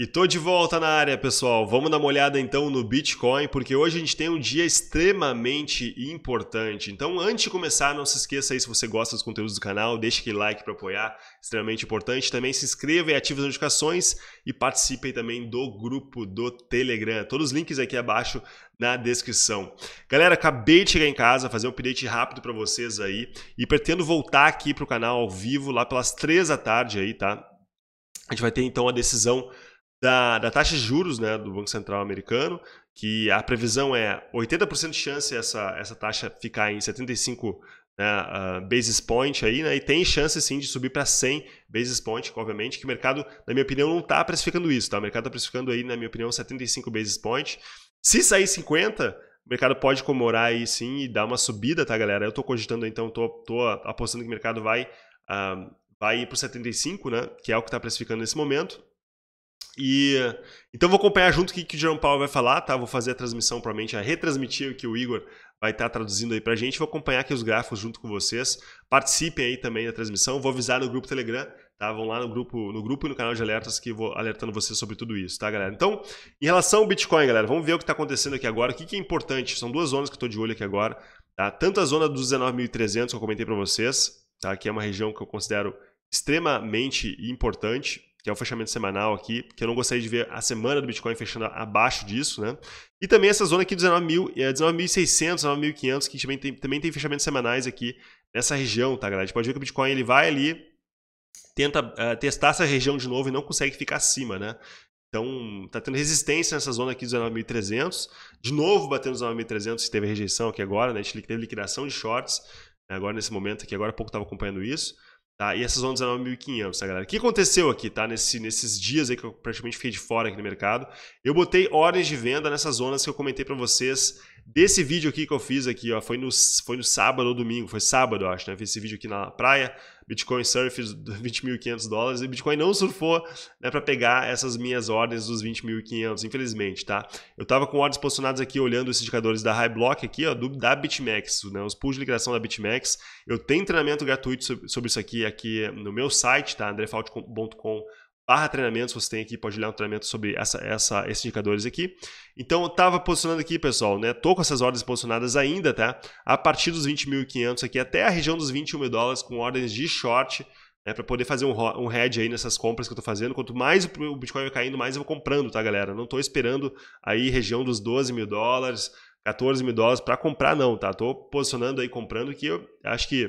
E tô de volta na área, pessoal. Vamos dar uma olhada então no Bitcoin, porque hoje a gente tem um dia extremamente importante. Então, antes de começar, não se esqueça aí se você gosta dos conteúdos do canal, deixe aquele like para apoiar, extremamente importante. Também se inscreva e ative as notificações e participe também do grupo do Telegram. Todos os links aqui abaixo na descrição. Galera, acabei de chegar em casa, fazer um update rápido para vocês aí e pretendo voltar aqui pro canal ao vivo lá pelas três da tarde aí, tá? A gente vai ter então a decisão da, da taxa de juros né, do Banco Central americano, que a previsão é 80% de chance essa, essa taxa ficar em 75 né, uh, basis point aí, né, e tem chance sim de subir para 100 basis point, obviamente, que o mercado, na minha opinião, não está precificando isso, tá? O mercado está precificando aí, na minha opinião, 75 basis point. Se sair 50, o mercado pode comemorar aí sim e dar uma subida, tá, galera? Eu estou cogitando, então, estou apostando que o mercado vai, uh, vai ir para 75, né, que é o que está precificando nesse momento. E então vou acompanhar junto o que, que o Jerome Powell vai falar, tá? Vou fazer a transmissão, provavelmente a retransmitir o que o Igor vai estar tá traduzindo aí pra gente. Vou acompanhar aqui os gráficos junto com vocês. Participem aí também da transmissão. Vou avisar no grupo Telegram, tá? Vão lá no grupo, no grupo e no canal de alertas que vou alertando vocês sobre tudo isso, tá, galera? Então, em relação ao Bitcoin, galera, vamos ver o que está acontecendo aqui agora. O que, que é importante? São duas zonas que eu estou de olho aqui agora, tá? Tanto a zona dos 19.300 que eu comentei para vocês, tá? Que é uma região que eu considero extremamente importante, que é o fechamento semanal aqui, que eu não gostaria de ver a semana do Bitcoin fechando abaixo disso, né? E também essa zona aqui de 19.600, 19.500, que também tem, também tem fechamentos semanais aqui nessa região, tá, galera? A gente pode ver que o Bitcoin ele vai ali, tenta uh, testar essa região de novo e não consegue ficar acima, né? Então, tá tendo resistência nessa zona aqui de 19.300. De novo batendo os 19.300, que teve rejeição aqui agora, né? A gente teve liquidação de shorts, né? agora nesse momento aqui, agora há pouco estava acompanhando isso. Tá? E essas ondas 19.500, tá, galera? O que aconteceu aqui, tá? Nesse, nesses dias aí que eu praticamente fiquei de fora aqui no mercado, eu botei ordens de venda nessas zonas que eu comentei para vocês desse vídeo aqui que eu fiz aqui, ó, foi no, foi no sábado ou domingo, foi sábado, eu acho, né? Fiz esse vídeo aqui na praia, Bitcoin Surf 20.500 dólares, e Bitcoin não surfou né, para pegar essas minhas ordens dos 20.500, infelizmente, tá? Eu tava com ordens posicionadas aqui, olhando esses indicadores da High Block aqui, ó, do, da BitMEX, né? Os pools de liquidação da BitMEX. Eu tenho treinamento gratuito sobre, sobre isso aqui, aqui no meu site, tá? andrefault.com barra treinamentos, você tem aqui, pode olhar um treinamento sobre essa, essa, esses indicadores aqui. Então, eu estava posicionando aqui, pessoal, né? Tô com essas ordens posicionadas ainda, tá? A partir dos 20.500 aqui até a região dos 21 mil dólares com ordens de short, né? Para poder fazer um, um hedge aí nessas compras que eu estou fazendo. Quanto mais o Bitcoin vai caindo, mais eu vou comprando, tá, galera? Não estou esperando aí região dos 12 mil dólares, 14 mil dólares para comprar, não, tá? Tô posicionando aí comprando que eu acho que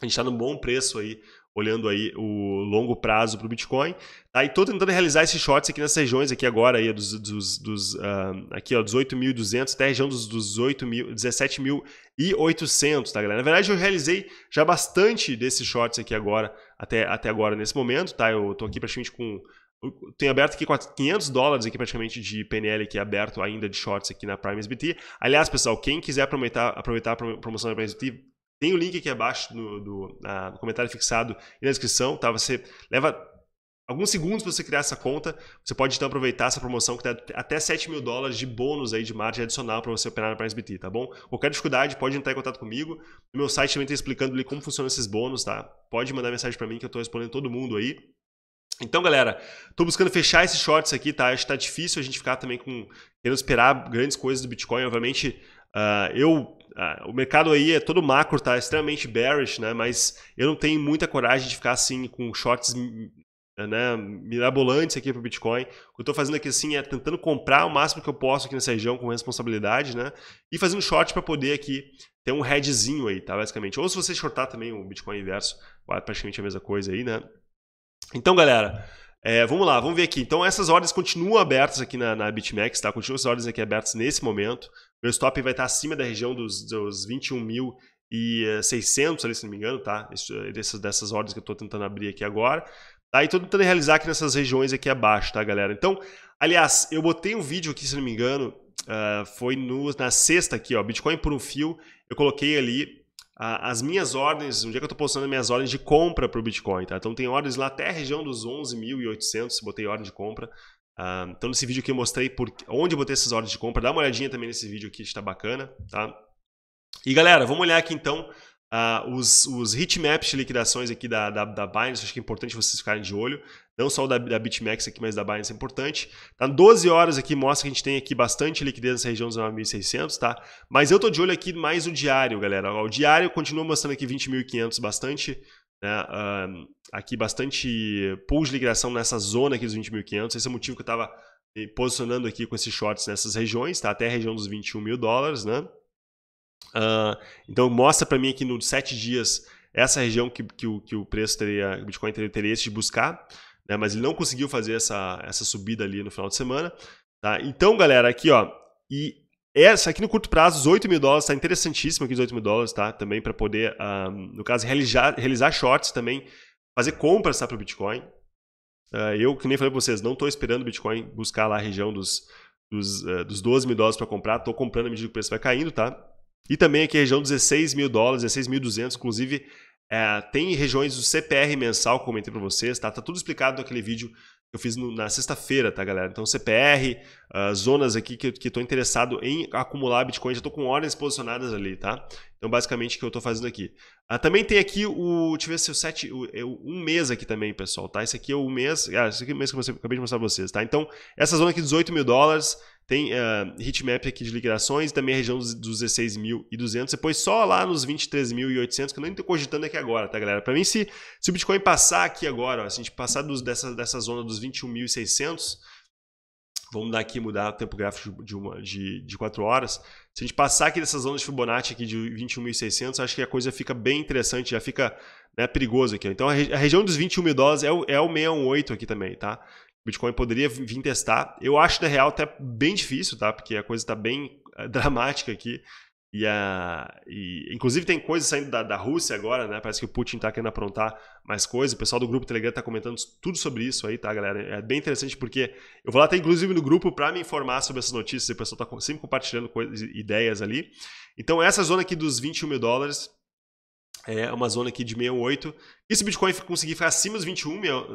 a gente está num bom preço aí olhando aí o longo prazo para o Bitcoin. Tá? E estou tentando realizar esses shorts aqui nessas regiões aqui agora, aí, dos, dos, dos uh, aqui, ó, 18.200 até a região dos, dos 17.800, tá, galera? Na verdade, eu realizei já bastante desses shorts aqui agora, até, até agora nesse momento, tá? Eu estou aqui praticamente com tenho aberto aqui 500 dólares aqui praticamente de PNL aqui aberto ainda de shorts aqui na Prime SBT. Aliás, pessoal, quem quiser aproveitar, aproveitar a promoção da Prime SBT, tem o link aqui abaixo no, do, na, no comentário fixado e na descrição, tá? Você leva alguns segundos para você criar essa conta. Você pode então aproveitar essa promoção que dá até 7 mil dólares de bônus aí de margem adicional para você operar na PrimeSBT, tá bom? Qualquer dificuldade, pode entrar em contato comigo. No meu site também tem explicando ali como funcionam esses bônus, tá? Pode mandar mensagem para mim que eu estou respondendo todo mundo aí. Então, galera, estou buscando fechar esses shorts aqui, tá? Acho que tá difícil a gente ficar também com querendo esperar grandes coisas do Bitcoin. Obviamente, uh, eu Uh, o mercado aí é todo macro, tá extremamente bearish, né? Mas eu não tenho muita coragem de ficar assim com shorts né, mirabolantes aqui para o Bitcoin. O que eu estou fazendo aqui assim é tentando comprar o máximo que eu posso aqui nessa região com responsabilidade, né? E fazendo short para poder aqui ter um hedgezinho aí, tá? Basicamente. Ou se você shortar também o Bitcoin inverso, praticamente a mesma coisa aí, né? Então, galera, é, vamos lá, vamos ver aqui. Então, essas ordens continuam abertas aqui na, na BitMEX, tá? Continuam essas ordens aqui abertas nesse momento. Meu stop vai estar acima da região dos, dos 21.600, ali, se não me engano, tá? dessas, dessas ordens que eu estou tentando abrir aqui agora. Tá? E estou tentando realizar aqui nessas regiões aqui abaixo, tá, galera? Então, aliás, eu botei um vídeo aqui, se não me engano, uh, foi no, na sexta aqui, ó, Bitcoin por um fio. Eu coloquei ali uh, as minhas ordens, um dia que eu estou postando as minhas ordens de compra para o Bitcoin, tá? Então tem ordens lá até a região dos 11.800, botei ordem de compra. Uh, então nesse vídeo aqui eu mostrei por onde eu botei essas ordens de compra. Dá uma olhadinha também nesse vídeo aqui, está bacana, tá? E galera, vamos olhar aqui então Uh, os, os heatmaps de liquidações aqui da, da, da Binance, acho que é importante vocês ficarem de olho. Não só o da, da BitMEX aqui, mas da Binance é importante. Tá 12 horas aqui, mostra que a gente tem aqui bastante liquidez nessa região dos 9.600, tá? Mas eu tô de olho aqui mais o diário, galera. O diário continua mostrando aqui 20.500, bastante, né? Uh, aqui bastante pool de liquidação nessa zona aqui dos 20.500. Esse é o motivo que eu tava posicionando aqui com esses shorts nessas regiões, tá? Até a região dos 21 mil dólares, né? Uh, então mostra para mim aqui nos sete dias essa região que, que, o, que o preço teria, o Bitcoin teria interesse de buscar, né? mas ele não conseguiu fazer essa, essa subida ali no final de semana. Tá? Então, galera, aqui ó, e essa aqui no curto prazo, os 8 mil dólares, está interessantíssimo aqui os 8 mil dólares, tá? Também para poder, ah, no caso, realizar, realizar shorts também, fazer compras tá, para o Bitcoin. Uh, eu, que nem falei para vocês, não estou esperando o Bitcoin buscar lá a região dos, dos, uh, dos 12 mil dólares para comprar, estou comprando à medida que o preço vai caindo, tá? E também aqui região dos 16 mil dólares, 16.200, inclusive é, tem regiões do CPR mensal que comentei para vocês, tá? Tá tudo explicado naquele vídeo que eu fiz no, na sexta-feira, tá, galera? Então, CPR, uh, ah, zonas aqui que, que tô interessado em acumular Bitcoin, já tô com ordens posicionadas ali, tá? Então, basicamente, o que eu tô fazendo aqui. Uh, também tem aqui o, deixa eu ver se o sete, o, é um mês aqui também, pessoal, tá? Esse aqui é o mês, ah, esse aqui é o mês que eu acabei de mostrar pra vocês, tá? Então, essa zona aqui, 18 mil dólares, tem uh, heatmap aqui de liquidações, também a região dos, dos 16.200. Depois só lá nos 23.800, que eu nem estou cogitando aqui agora, tá, galera? Para mim, se, se o Bitcoin passar aqui agora, ó, se a gente passar dos, dessa, dessa zona dos 21.600, vamos dar aqui, mudar o tempo gráfico de, uma, de, de 4 horas. Se a gente passar aqui dessa zona de Fibonacci aqui de 21.600, acho que a coisa fica bem interessante, já fica né, perigoso aqui. Então, a, a, região dos 21 mil dólares é o, é o 618 aqui também, tá? Bitcoin poderia vir testar. Eu acho, na real, até bem difícil, tá? Porque a coisa está bem eh, dramática aqui. E, a, e, inclusive tem coisas saindo da, da Rússia agora, né? Parece que o Putin está querendo aprontar mais coisas. O pessoal do grupo Telegram está comentando tudo sobre isso aí, tá, galera? É bem interessante porque eu vou lá até inclusive no grupo para me informar sobre essas notícias. O pessoal está sempre compartilhando coisas, ideias ali. Então essa zona aqui dos 21 mil dólares é uma zona aqui de 68. E se o Bitcoin conseguir ficar acima dos 21 mil,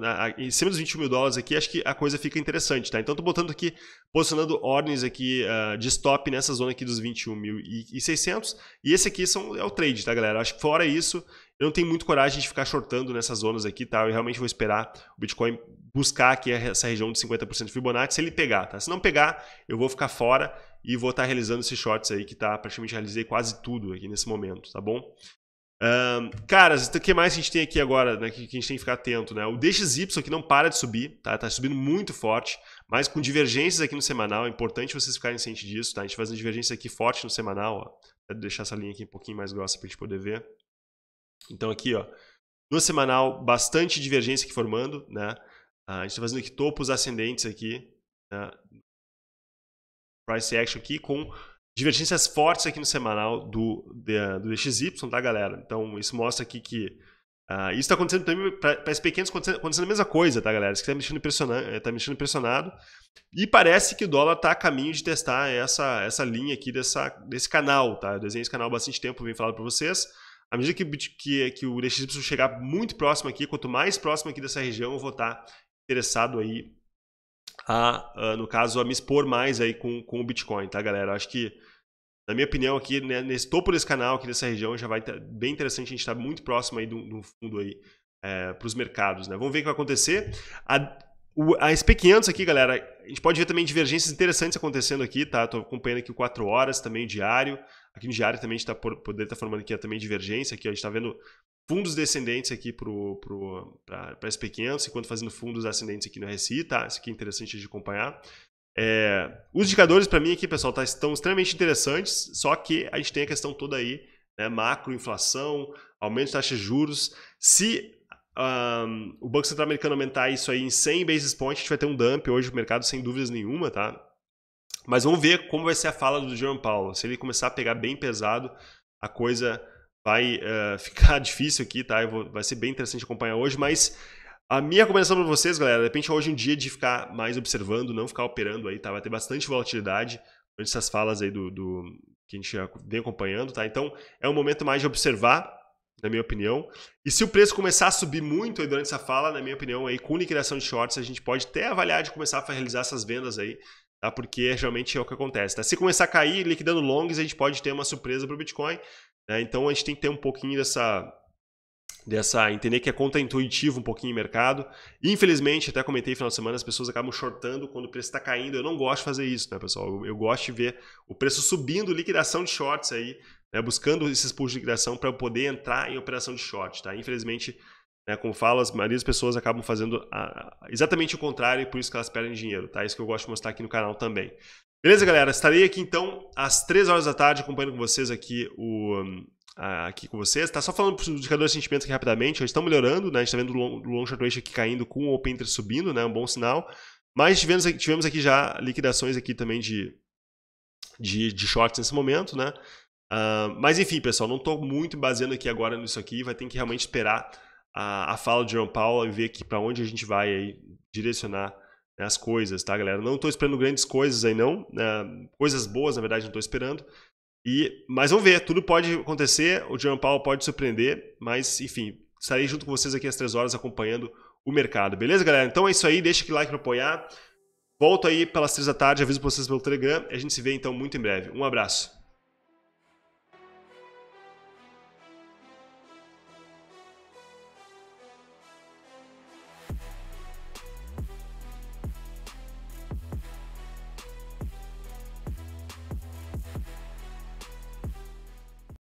acima dos 21 mil dólares aqui, acho que a coisa fica interessante, tá? Então estou botando aqui, posicionando ordens aqui uh, de stop nessa zona aqui dos 21.600. E esse aqui são, é o trade, tá, galera? Acho que fora isso, eu não tenho muito coragem de ficar shortando nessas zonas aqui, tá? Eu realmente vou esperar o Bitcoin buscar aqui essa região de 50% de Fibonacci, se ele pegar, tá? Se não pegar, eu vou ficar fora e vou estar tá realizando esses shorts aí, que tá praticamente realizei quase tudo aqui nesse momento, tá bom? Um, caras, o que mais a gente tem aqui agora, né, que, que, a gente tem que ficar atento, né? O DXY que não para de subir, tá? Tá subindo muito forte, mas com divergências aqui no semanal, é importante vocês ficarem cientes disso, tá? A gente fazendo divergência aqui forte no semanal, ó. Vou deixar essa linha aqui um pouquinho mais grossa pra gente poder ver. Então aqui, ó, no semanal, bastante divergência aqui formando, né? A gente está fazendo aqui topos ascendentes aqui, né? Price action aqui com divergências fortes aqui no semanal do, do DXY, tá, galera? Então, isso mostra aqui que uh, isso está acontecendo também para as pequenas, acontecendo, a mesma coisa, tá, galera? Isso está me, deixando impressionado, tá me deixando impressionado. E parece que o dólar está a caminho de testar essa, essa linha aqui dessa, desse canal, tá? Eu desenhei esse canal há bastante tempo, venho falando para vocês. À medida que, que, que o DXY chegar muito próximo aqui, quanto mais próximo aqui dessa região, eu vou estar tá interessado aí a, a, no caso, a me expor mais aí com, com o Bitcoin, tá, galera? Acho que na minha opinião, aqui né, nesse topo desse canal, aqui nessa região, já vai estar bem interessante. A gente está muito próximo aí do, do fundo aí é, para os mercados. Né? Vamos ver o que vai acontecer. A, o, a SP500 aqui, galera, a gente pode ver também divergências interessantes acontecendo aqui, tá? Estou acompanhando aqui o 4 horas, também o diário. Aqui no diário também a gente poder estar tá formando aqui também divergência. Aqui a gente está vendo fundos descendentes aqui para a SP500, enquanto fazendo fundos ascendentes aqui no RSI, tá? Isso aqui é interessante de acompanhar. É, os indicadores para mim aqui, pessoal, tá, estão extremamente interessantes, só que a gente tem a questão toda aí, né, macro, inflação, aumento de taxas de juros. Se um, o Banco Central Americano aumentar isso aí em 100 basis points, a gente vai ter um dump hoje no mercado sem dúvidas nenhuma, tá? Mas vamos ver como vai ser a fala do Jerome Powell. Se ele começar a pegar bem pesado, a coisa vai uh, ficar difícil aqui, tá? Vou, vai ser bem interessante acompanhar hoje, mas a minha recomendação para vocês, galera, de repente hoje é um dia de ficar mais observando, não ficar operando aí, tá? Vai ter bastante volatilidade durante essas falas aí do, do que a gente vem acompanhando, tá? Então é um momento mais de observar, na minha opinião. E se o preço começar a subir muito aí durante essa fala, na minha opinião, aí com liquidação de shorts, a gente pode até avaliar de começar a realizar essas vendas aí, tá? Porque geralmente é o que acontece, tá? Se começar a cair liquidando longs, a gente pode ter uma surpresa para o Bitcoin. Né? Então a gente tem que ter um pouquinho dessa dessa entender que é contra-intuitivo um pouquinho o mercado. Infelizmente, até comentei no final de semana, as pessoas acabam shortando quando o preço está caindo. Eu não gosto de fazer isso, né, pessoal? Eu, eu, gosto de ver o preço subindo, liquidação de shorts aí, né, buscando esses pools de liquidação para poder entrar em operação de short, tá? Infelizmente, né, como falo, as maioria das pessoas acabam fazendo a, exatamente o contrário e por isso que elas perdem dinheiro, tá? Isso que eu gosto de mostrar aqui no canal também. Beleza, galera? Estarei aqui então às 3 horas da tarde acompanhando com vocês aqui o aqui com vocês. Tá só falando dos indicadores de sentimento aqui rapidamente. Eles estão melhorando, né? A gente está vendo o long, short aqui caindo com o open interest subindo, né? Um bom sinal. Mas tivemos, tivemos aqui já liquidações aqui também de, de, de shorts nesse momento, né? Uh, mas enfim, pessoal, não estou muito baseando aqui agora nisso aqui. Vai ter que realmente esperar a, a fala de Jerome Powell e ver aqui para onde a gente vai aí direcionar né, as coisas, tá, galera? Não estou esperando grandes coisas aí, não. Uh, coisas boas, na verdade, não estou esperando. E, mas vamos ver, tudo pode acontecer, o Jerome Powell pode surpreender, mas enfim, estarei junto com vocês aqui às três horas acompanhando o mercado, beleza, galera? Então é isso aí, deixa aquele like para apoiar. Volto aí pelas três da tarde, aviso vocês pelo Telegram a gente se vê então muito em breve. Um abraço.